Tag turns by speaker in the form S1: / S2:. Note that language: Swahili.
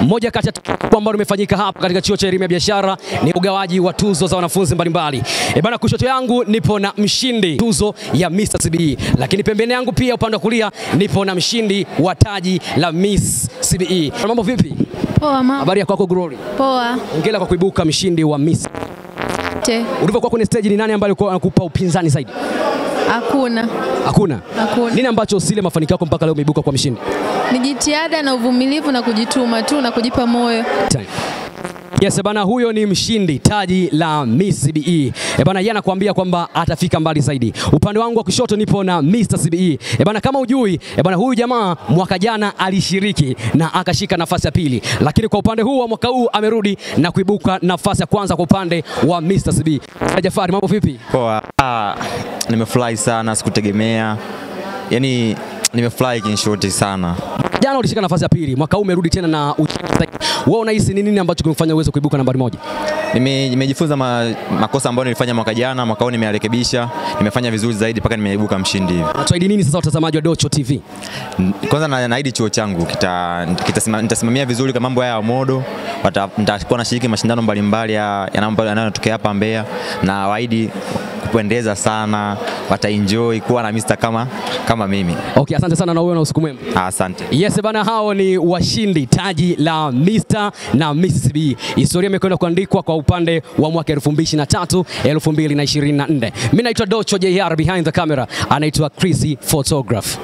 S1: Moja kati ya tukio ambalo limefanyika hapa katika chuo cha elimu ya biashara ni ugawaji wa tuzo za wanafunzi mbalimbali. E bana, kushoto yangu nipo na mshindi tuzo ya Mr. CBE, lakini pembeni yangu pia upande wa kulia nipo na mshindi wa taji la Miss CBE. Mambo vipi?
S2: Poa mama.
S1: Habari ya kwako Glory?
S2: Poa.
S1: Hongera kwa kuibuka mshindi wa Miss. Ulivyokuwa kwenye stage, ni nani ambaye alikuwa anakupa upinzani zaidi?
S2: Hakuna.
S1: Hakuna.
S2: Hakuna.
S1: Nini ambacho sile mafanikio yako mpaka leo umeibuka kwa mshindi?
S2: Ni jitihada na uvumilivu na kujituma tu na kujipa moyo.
S1: Time. Yes, bana huyo ni mshindi taji la Miss CBE. E bana yeye anakuambia kwamba atafika mbali zaidi. Upande wangu wa kushoto nipo na Mr. CBE. E bana kama ujui, e bana huyu jamaa mwaka jana alishiriki na akashika nafasi ya pili. Lakini kwa upande huu wa mwaka huu amerudi na kuibuka nafasi ya kwanza kwa upande wa Mr. CBE. Jafari, mambo vipi?
S3: Poa. Ah, nimefurahi sana, sikutegemea. Yaani nimefurahi kinshoti sana.
S1: Jana ulishika nafasi ya pili, mwaka huu umerudi tena na. Wewe unahisi ni nini ambacho kimefanya uweze kuibuka nambari moja?
S3: Nimejifunza ma, makosa ambayo nilifanya mwaka jana, mwaka huu nimeyarekebisha, nimefanya vizuri zaidi mpaka nimeibuka mshindi hivi.
S1: Unatuahidi nini sasa watazamaji wa Docho TV?
S3: Kwanza na, naahidi chuo changu kita, kita, nitasimamia vizuri kwa mambo haya ya modo, nitakuwa nashiriki mashindano mbalimbali ya ya yanayotokea hapa Mbeya na waahidi kupendeza sana, wataenjoy kuwa na mista kama kama mimi.
S1: Okay, asante sana na uwe na usiku mwema.
S3: Asante.
S1: Yes bana, hao ni washindi taji la Mr na Miss B. Historia imekwenda kuandikwa kwa upande wa mwaka 2023 2024. Mimi naitwa Docho JR, behind the camera anaitwa Chrissy Photograph.